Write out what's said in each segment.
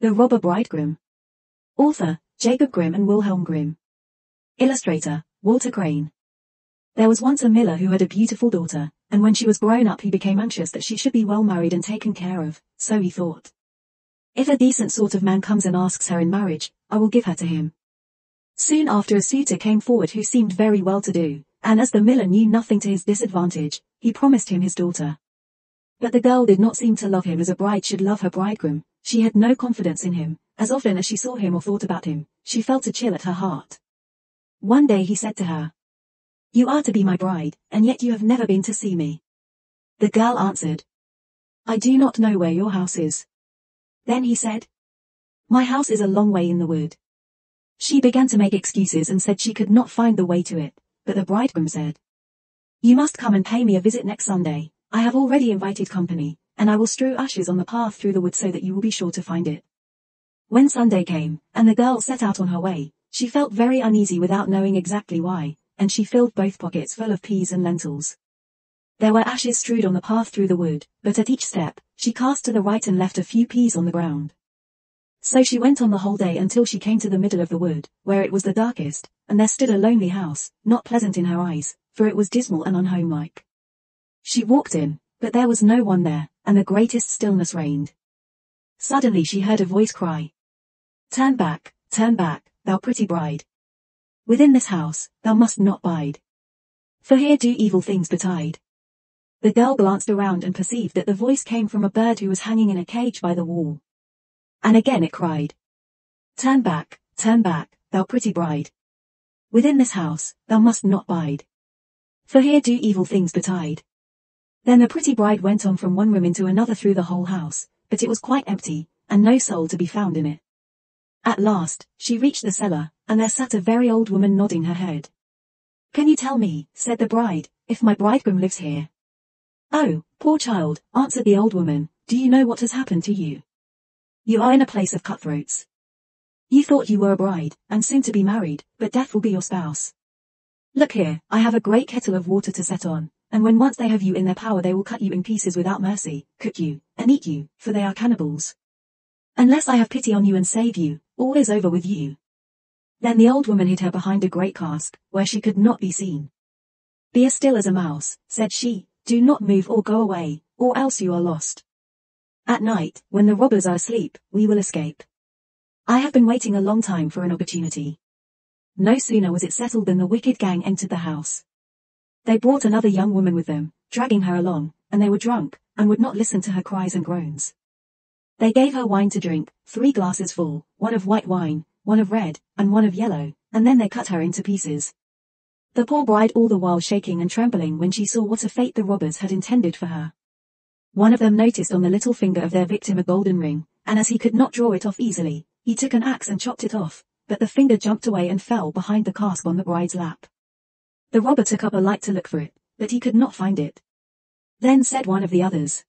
The Robber Bridegroom. Author, Jacob Grimm and Wilhelm Grimm. Illustrator, Walter Crane. There was once a miller who had a beautiful daughter, and when she was grown up he became anxious that she should be well married and taken care of, so he thought. If a decent sort of man comes and asks her in marriage, I will give her to him. Soon after a suitor came forward who seemed very well to do, and as the miller knew nothing to his disadvantage, he promised him his daughter. But the girl did not seem to love him as a bride should love her bridegroom, she had no confidence in him, as often as she saw him or thought about him, she felt a chill at her heart. One day he said to her, You are to be my bride, and yet you have never been to see me. The girl answered, I do not know where your house is. Then he said, My house is a long way in the wood. She began to make excuses and said she could not find the way to it, but the bridegroom said, You must come and pay me a visit next Sunday, I have already invited company, and I will strew ashes on the path through the wood so that you will be sure to find it. When Sunday came, and the girl set out on her way, she felt very uneasy without knowing exactly why, and she filled both pockets full of peas and lentils. There were ashes strewed on the path through the wood, but at each step, she cast to the right and left a few peas on the ground. So she went on the whole day until she came to the middle of the wood, where it was the darkest, and there stood a lonely house, not pleasant in her eyes, for it was dismal and unhomelike. She walked in, but there was no one there, and the greatest stillness reigned. Suddenly she heard a voice cry. Turn back, turn back, thou pretty bride. Within this house, thou must not bide. For here do evil things betide. The girl glanced around and perceived that the voice came from a bird who was hanging in a cage by the wall. And again it cried. Turn back, turn back, thou pretty bride. Within this house, thou must not bide. For here do evil things betide. Then the pretty bride went on from one room into another through the whole house, but it was quite empty, and no soul to be found in it. At last, she reached the cellar, and there sat a very old woman nodding her head. Can you tell me, said the bride, if my bridegroom lives here? Oh, poor child, answered the old woman, do you know what has happened to you? You are in a place of cutthroats. You thought you were a bride, and soon to be married, but death will be your spouse. Look here, I have a great kettle of water to set on, and when once they have you in their power they will cut you in pieces without mercy, cook you, and eat you, for they are cannibals. Unless I have pity on you and save you, all is over with you. Then the old woman hid her behind a great cask, where she could not be seen. Be as still as a mouse, said she, do not move or go away, or else you are lost. At night, when the robbers are asleep, we will escape. I have been waiting a long time for an opportunity. No sooner was it settled than the wicked gang entered the house. They brought another young woman with them, dragging her along, and they were drunk, and would not listen to her cries and groans. They gave her wine to drink, three glasses full, one of white wine, one of red, and one of yellow, and then they cut her into pieces. The poor bride all the while shaking and trembling when she saw what a fate the robbers had intended for her. One of them noticed on the little finger of their victim a golden ring, and as he could not draw it off easily, he took an axe and chopped it off, but the finger jumped away and fell behind the cask on the bride's lap. The robber took up a light to look for it, but he could not find it. Then said one of the others.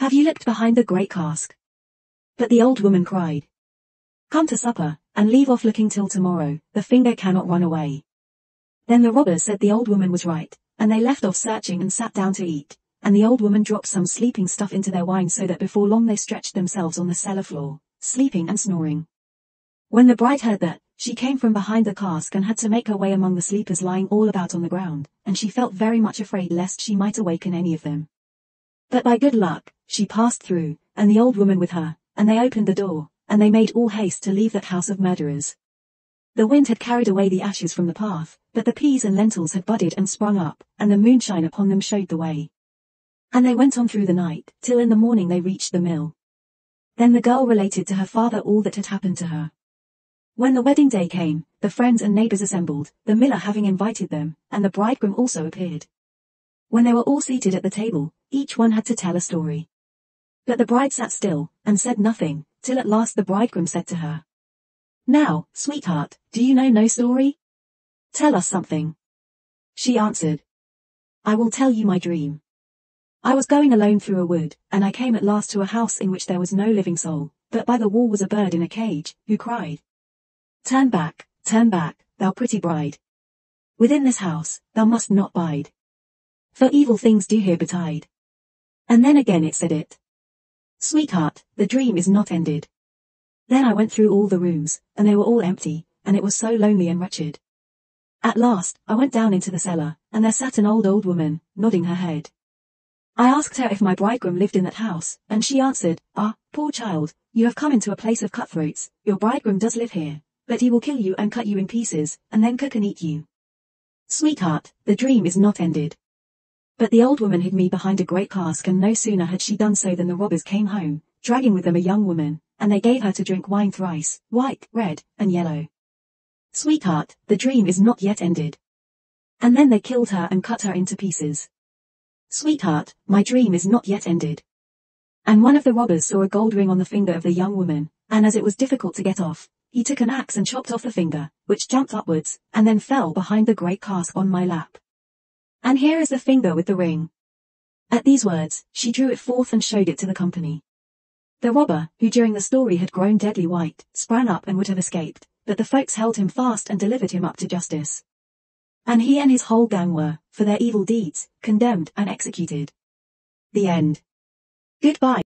Have you looked behind the great cask? But the old woman cried. Come to supper, and leave off looking till tomorrow, the finger cannot run away. Then the robbers said the old woman was right, and they left off searching and sat down to eat, and the old woman dropped some sleeping stuff into their wine so that before long they stretched themselves on the cellar floor, sleeping and snoring. When the bride heard that, she came from behind the cask and had to make her way among the sleepers lying all about on the ground, and she felt very much afraid lest she might awaken any of them. But by good luck, she passed through, and the old woman with her, and they opened the door, and they made all haste to leave that house of murderers. The wind had carried away the ashes from the path, but the peas and lentils had budded and sprung up, and the moonshine upon them showed the way. And they went on through the night, till in the morning they reached the mill. Then the girl related to her father all that had happened to her. When the wedding day came, the friends and neighbors assembled, the miller having invited them, and the bridegroom also appeared. When they were all seated at the table, each one had to tell a story. But the bride sat still, and said nothing, till at last the bridegroom said to her. Now, sweetheart, do you know no story? Tell us something. She answered. I will tell you my dream. I was going alone through a wood, and I came at last to a house in which there was no living soul, but by the wall was a bird in a cage, who cried, Turn back, turn back, thou pretty bride. Within this house, thou must not bide. For evil things do here betide. And then again it said it. Sweetheart, the dream is not ended. Then I went through all the rooms, and they were all empty, and it was so lonely and wretched. At last, I went down into the cellar, and there sat an old old woman, nodding her head. I asked her if my bridegroom lived in that house, and she answered, Ah, poor child, you have come into a place of cutthroats, your bridegroom does live here, but he will kill you and cut you in pieces, and then cook and eat you. Sweetheart, the dream is not ended. But the old woman hid me behind a great cask and no sooner had she done so than the robbers came home, dragging with them a young woman, and they gave her to drink wine thrice, white, red, and yellow. Sweetheart, the dream is not yet ended. And then they killed her and cut her into pieces. Sweetheart, my dream is not yet ended. And one of the robbers saw a gold ring on the finger of the young woman, and as it was difficult to get off, he took an axe and chopped off the finger, which jumped upwards, and then fell behind the great cask on my lap. And here is the finger with the ring. At these words, she drew it forth and showed it to the company. The robber, who during the story had grown deadly white, sprang up and would have escaped, but the folks held him fast and delivered him up to justice. And he and his whole gang were, for their evil deeds, condemned and executed. The end. Goodbye.